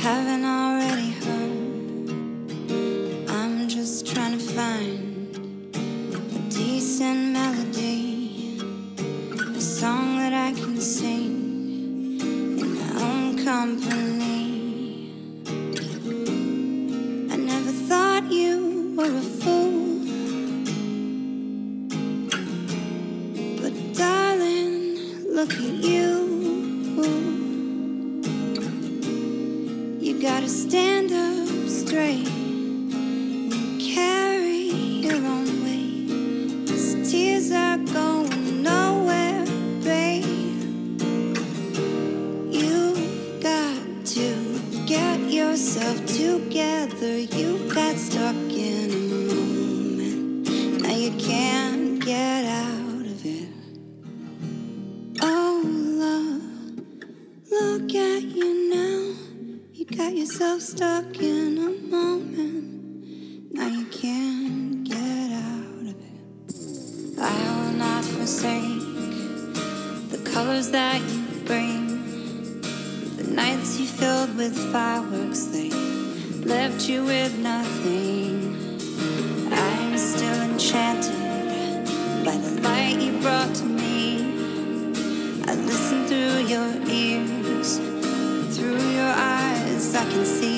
haven't already heard. I'm just trying to find a decent melody, a song that I can sing in my own company. I never thought you were a fool, but darling, look at you. Stand up straight and carry your own weight. These tears are going nowhere, babe. You've got to get yourself together. You got stuck in yourself stuck in a moment. Now you can't get out of it. I will not forsake the colors that you bring. The nights you filled with fireworks, they left you with nothing. I'm still enchanted by the light you brought to me. I listen through your ears, I can see.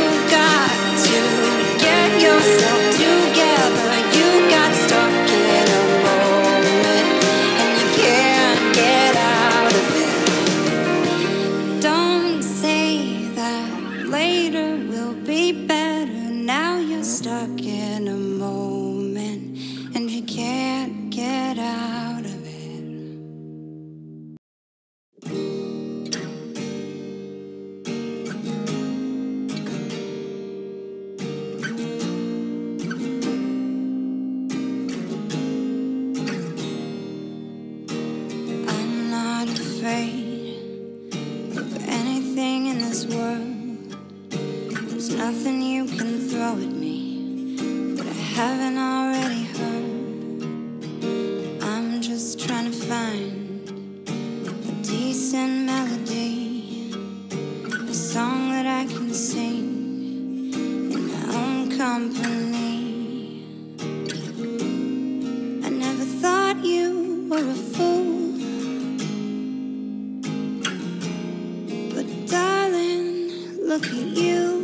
you can throw at me that I haven't already heard. I'm just trying to find a decent melody, a song that I can sing in my own company. I never thought you were a fool. But darling, look at. You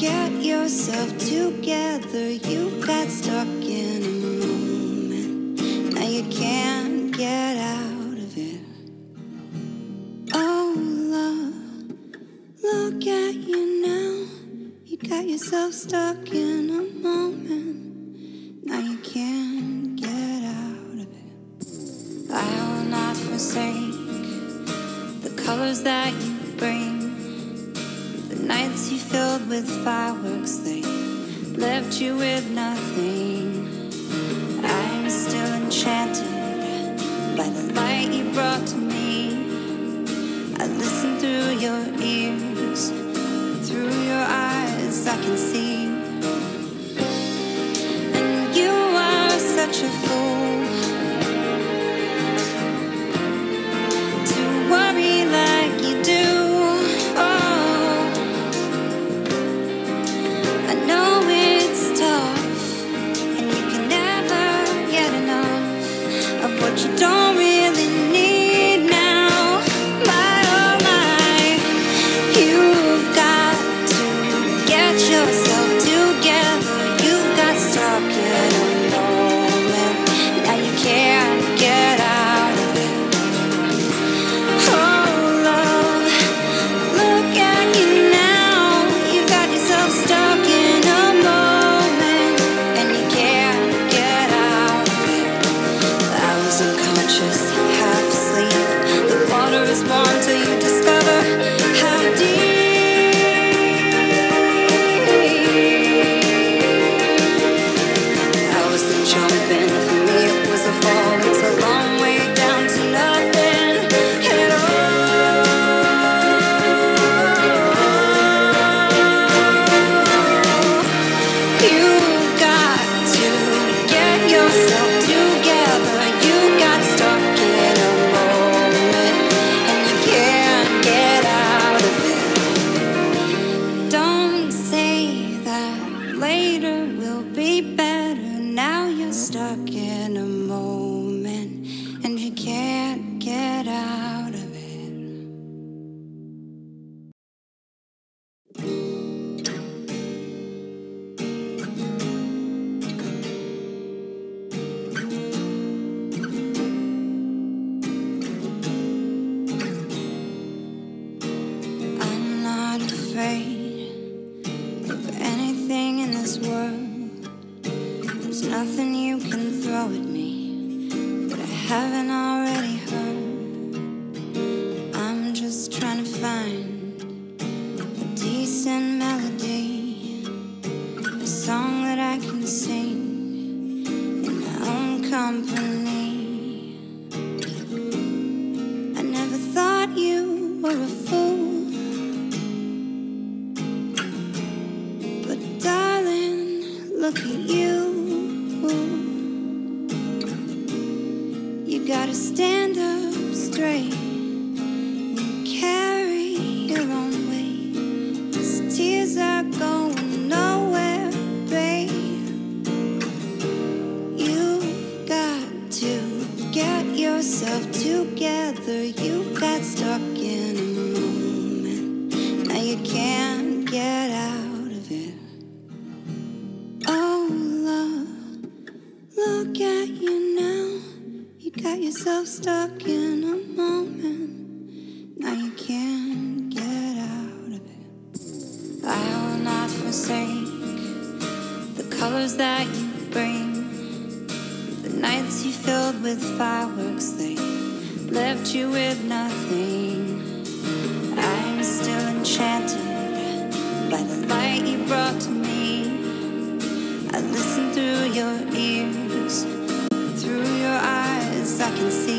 get yourself together. You got stuck in a moment. Now you can't get out of it. Oh, love, look at you now. You got yourself stuck in a moment. Now you can't get out of it. I will not forsake the colors that you bring. Nights you filled with fireworks, they left you with nothing. I'm still enchanted by the light you brought to me. I listen through your ears, through your eyes, I can see. And you are such a fool water is nothing you can throw at me that I haven't already heard. I'm just trying to find a decent melody, a song that I can sing in my own company. I never thought you were a fool. Yourself together. You got stuck in a moment. Now you can't get out of it. Oh, love, look at you now. You got yourself stuck in a moment. Now you can't get out of it. I will not forsake the colors that you bring. Nights you filled with fireworks, they left you with nothing. I'm still enchanted by the light you brought to me. I listen through your ears, through your eyes, I can see.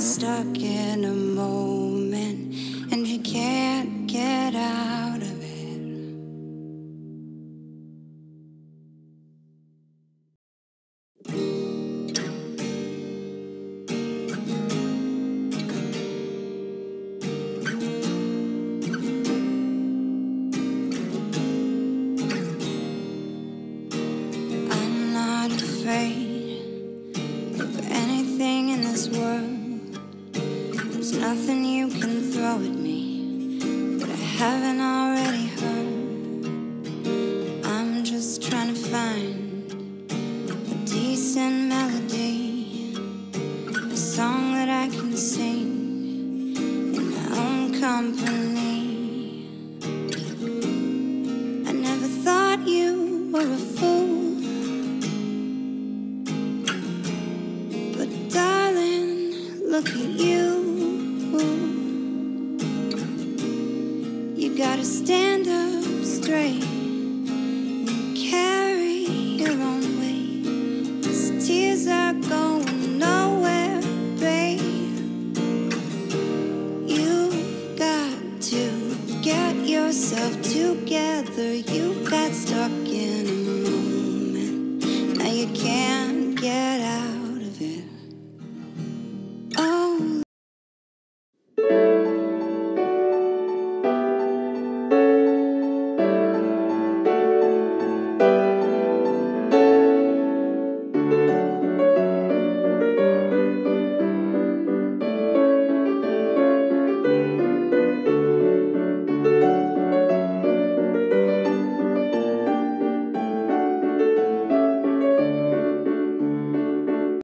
stuck in a moment and you can't get out of it. I'm not afraid. nothing you can throw at me.